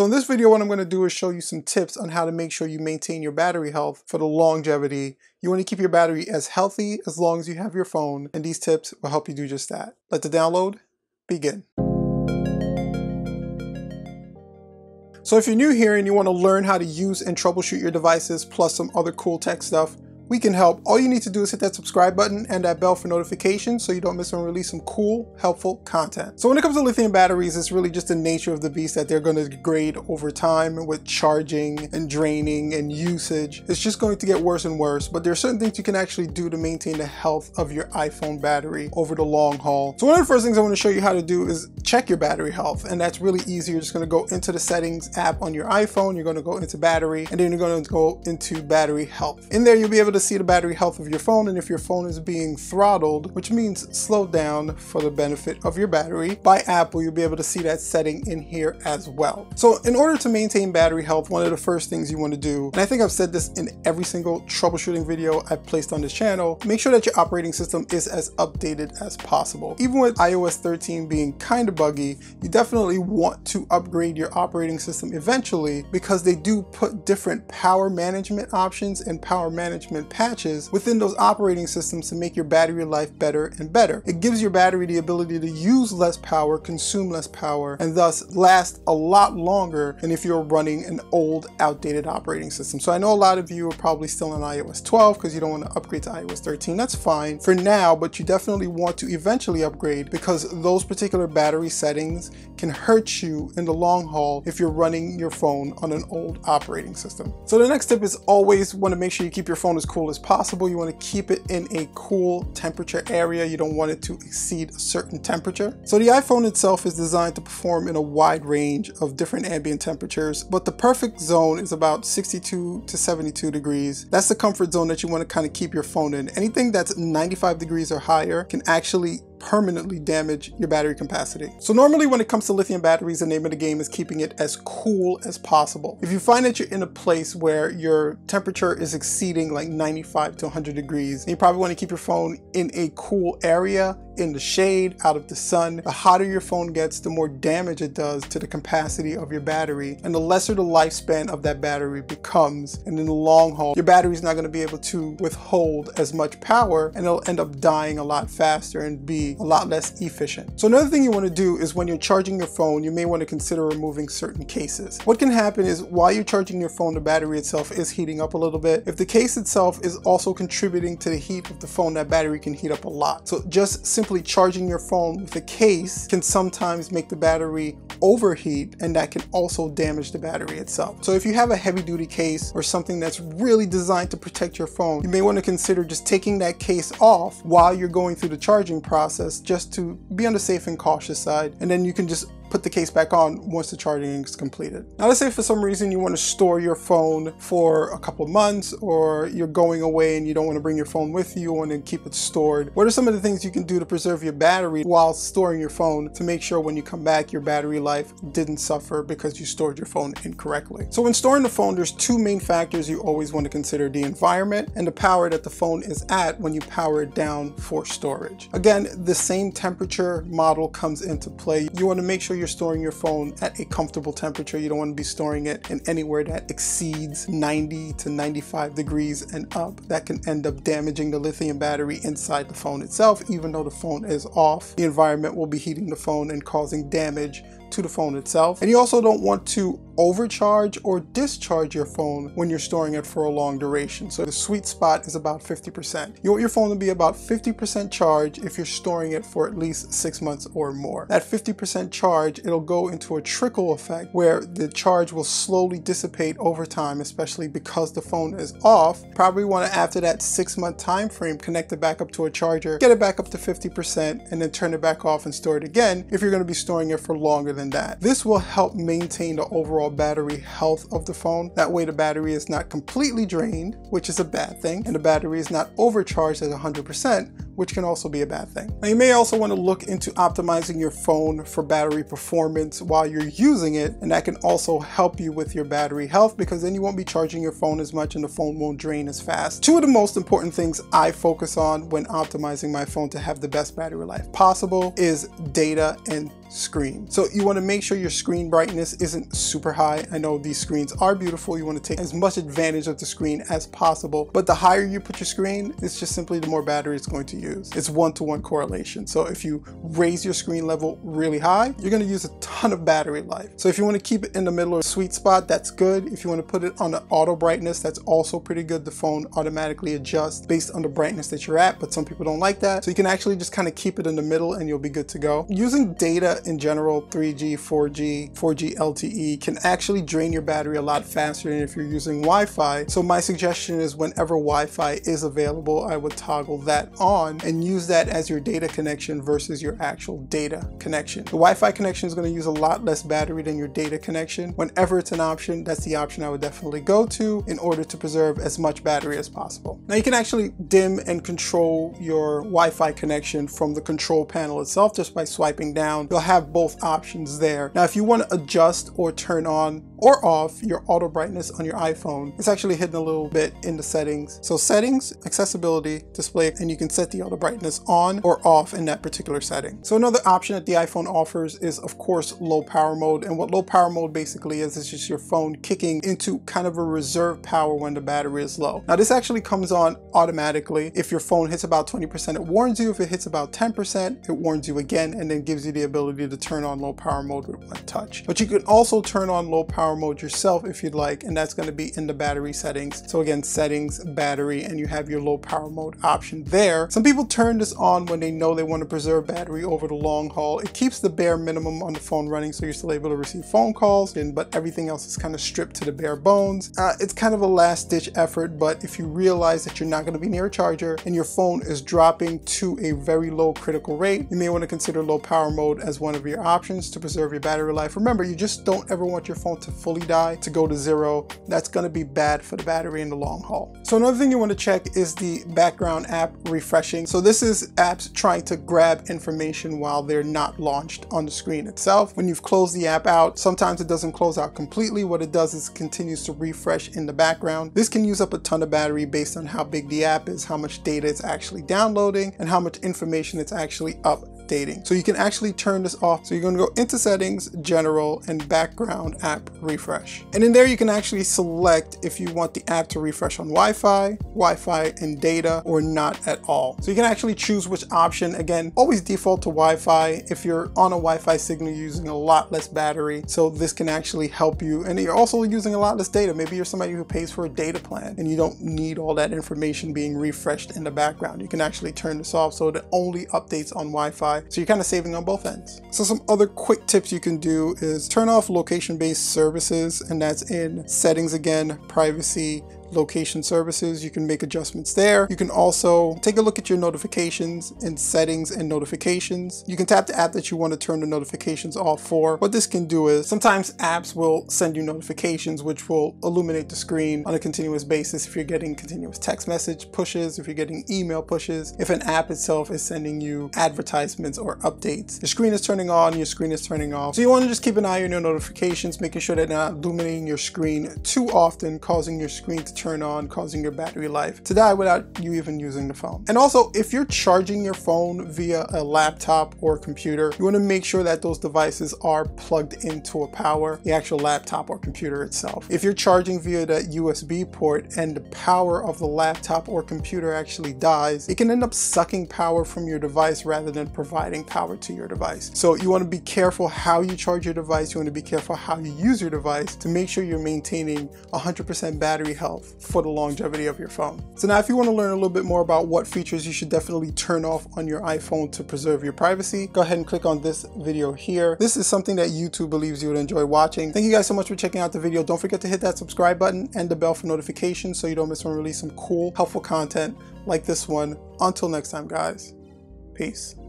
So in this video, what I'm gonna do is show you some tips on how to make sure you maintain your battery health for the longevity. You wanna keep your battery as healthy as long as you have your phone, and these tips will help you do just that. Let the download begin. So if you're new here and you wanna learn how to use and troubleshoot your devices, plus some other cool tech stuff, we can help. All you need to do is hit that subscribe button and that bell for notifications so you don't miss when we release some cool, helpful content. So when it comes to lithium batteries, it's really just the nature of the beast that they're going to degrade over time with charging and draining and usage. It's just going to get worse and worse, but there are certain things you can actually do to maintain the health of your iPhone battery over the long haul. So one of the first things I want to show you how to do is check your battery health, and that's really easy. You're just going to go into the settings app on your iPhone, you're going to go into battery, and then you're going to go into battery health. In there, you'll be able to see the battery health of your phone and if your phone is being throttled, which means slowed down for the benefit of your battery by Apple, you'll be able to see that setting in here as well. So in order to maintain battery health, one of the first things you want to do, and I think I've said this in every single troubleshooting video I've placed on this channel, make sure that your operating system is as updated as possible. Even with iOS 13 being kind of buggy, you definitely want to upgrade your operating system eventually because they do put different power management options and power management patches within those operating systems to make your battery life better and better. It gives your battery the ability to use less power, consume less power, and thus last a lot longer than if you're running an old, outdated operating system. So I know a lot of you are probably still on iOS 12 because you don't want to upgrade to iOS 13. That's fine for now, but you definitely want to eventually upgrade because those particular battery settings can hurt you in the long haul if you're running your phone on an old operating system. So the next tip is always want to make sure you keep your phone as cool as possible possible, you want to keep it in a cool temperature area. You don't want it to exceed a certain temperature. So the iPhone itself is designed to perform in a wide range of different ambient temperatures, but the perfect zone is about 62 to 72 degrees. That's the comfort zone that you want to kind of keep your phone in. Anything that's 95 degrees or higher can actually permanently damage your battery capacity. So normally when it comes to lithium batteries, the name of the game is keeping it as cool as possible. If you find that you're in a place where your temperature is exceeding like 95 to 100 degrees, you probably want to keep your phone in a cool area in the shade, out of the sun. The hotter your phone gets, the more damage it does to the capacity of your battery and the lesser the lifespan of that battery becomes. And in the long haul, your battery is not going to be able to withhold as much power and it'll end up dying a lot faster and be a lot less efficient. So another thing you want to do is when you're charging your phone, you may want to consider removing certain cases. What can happen is while you're charging your phone, the battery itself is heating up a little bit. If the case itself is also contributing to the heat of the phone, that battery can heat up a lot. So just simply charging your phone with a case can sometimes make the battery overheat and that can also damage the battery itself. So if you have a heavy duty case or something that's really designed to protect your phone, you may want to consider just taking that case off while you're going through the charging process just to be on the safe and cautious side. And then you can just put the case back on once the charging is completed. Now let's say for some reason you want to store your phone for a couple of months or you're going away and you don't want to bring your phone with you, you want to keep it stored. What are some of the things you can do to preserve your battery while storing your phone to make sure when you come back your battery life didn't suffer because you stored your phone incorrectly? So when storing the phone there's two main factors you always want to consider the environment and the power that the phone is at when you power it down for storage. Again the same temperature model comes into play. You want to make sure you're storing your phone at a comfortable temperature. You don't want to be storing it in anywhere that exceeds 90 to 95 degrees and up. That can end up damaging the lithium battery inside the phone itself. Even though the phone is off, the environment will be heating the phone and causing damage to the phone itself. And you also don't want to overcharge or discharge your phone when you're storing it for a long duration. So the sweet spot is about 50%. You want your phone to be about 50% charge if you're storing it for at least six months or more. That 50% charge, it'll go into a trickle effect where the charge will slowly dissipate over time, especially because the phone is off. Probably want to, after that six month time frame, connect it back up to a charger, get it back up to 50%, and then turn it back off and store it again if you're going to be storing it for longer than that. This will help maintain the overall battery health of the phone. That way the battery is not completely drained, which is a bad thing, and the battery is not overcharged at 100%, which can also be a bad thing. Now you may also want to look into optimizing your phone for battery performance while you're using it, and that can also help you with your battery health because then you won't be charging your phone as much and the phone won't drain as fast. Two of the most important things I focus on when optimizing my phone to have the best battery life possible is data and screen. So you want to make sure your screen brightness isn't super high. I know these screens are beautiful. You want to take as much advantage of the screen as possible, but the higher you put your screen, it's just simply the more battery it's going to use. It's one-to-one -one correlation. So if you raise your screen level really high, you're going to use a ton of battery life. So if you want to keep it in the middle or sweet spot, that's good. If you want to put it on the auto brightness, that's also pretty good. The phone automatically adjusts based on the brightness that you're at, but some people don't like that. So you can actually just kind of keep it in the middle and you'll be good to go. Using data in general, 3G, 4G, 4G LTE can actually drain your battery a lot faster than if you're using Wi-Fi. So my suggestion is whenever Wi-Fi is available, I would toggle that on and use that as your data connection versus your actual data connection. The Wi-Fi connection is going to use a lot less battery than your data connection. Whenever it's an option, that's the option I would definitely go to in order to preserve as much battery as possible. Now you can actually dim and control your Wi-Fi connection from the control panel itself just by swiping down. You'll have both options there. Now, if you want to adjust or turn on or off your auto brightness on your iPhone, it's actually hidden a little bit in the settings. So settings, accessibility, display, and you can set the auto brightness on or off in that particular setting. So another option that the iPhone offers is of course low power mode. And what low power mode basically is, is just your phone kicking into kind of a reserve power when the battery is low. Now this actually comes on automatically. If your phone hits about 20%, it warns you. If it hits about 10%, it warns you again and then gives you the ability to turn on low power mode with one touch. But you can also turn on low power mode yourself if you'd like, and that's gonna be in the battery settings. So again, settings, battery, and you have your low power mode option there. Some people turn this on when they know they wanna preserve battery over the long haul. It keeps the bare minimum on the phone running so you're still able to receive phone calls, and but everything else is kind of stripped to the bare bones. Uh, it's kind of a last ditch effort, but if you realize that you're not gonna be near a charger and your phone is dropping to a very low critical rate, you may wanna consider low power mode as one of your options to preserve your battery life. Remember, you just don't ever want your phone to fully die, to go to zero. That's gonna be bad for the battery in the long haul. So another thing you wanna check is the background app refreshing. So this is apps trying to grab information while they're not launched on the screen itself. When you've closed the app out, sometimes it doesn't close out completely. What it does is continues to refresh in the background. This can use up a ton of battery based on how big the app is, how much data it's actually downloading, and how much information it's actually up updating. So you can actually turn this off. So you're going to go into settings, general, and background app refresh. And in there you can actually select if you want the app to refresh on Wi-Fi, Wi-Fi and data, or not at all. So you can actually choose which option. Again, always default to Wi-Fi. If you're on a Wi-Fi signal, you're using a lot less battery. So this can actually help you. And you're also using a lot less data. Maybe you're somebody who pays for a data plan and you don't need all that information being refreshed in the background. You can actually turn this off so it only updates on Wi-Fi so you're kind of saving on both ends. So some other quick tips you can do is turn off location-based services, and that's in settings again, privacy, location services. You can make adjustments there. You can also take a look at your notifications in settings and notifications. You can tap the app that you want to turn the notifications off for. What this can do is sometimes apps will send you notifications which will illuminate the screen on a continuous basis if you're getting continuous text message pushes, if you're getting email pushes, if an app itself is sending you advertisements or updates. Your screen is turning on, your screen is turning off. So you want to just keep an eye on your notifications, making sure that they're not illuminating your screen too often, causing your screen to turn on, causing your battery life to die without you even using the phone. And also, if you're charging your phone via a laptop or computer, you want to make sure that those devices are plugged into a power, the actual laptop or computer itself. If you're charging via that USB port and the power of the laptop or computer actually dies, it can end up sucking power from your device rather than providing power to your device. So you want to be careful how you charge your device. You want to be careful how you use your device to make sure you're maintaining 100% battery health for the longevity of your phone. So now if you want to learn a little bit more about what features you should definitely turn off on your iPhone to preserve your privacy, go ahead and click on this video here. This is something that YouTube believes you would enjoy watching. Thank you guys so much for checking out the video. Don't forget to hit that subscribe button and the bell for notifications so you don't miss when we release some cool, helpful content like this one. Until next time, guys. Peace.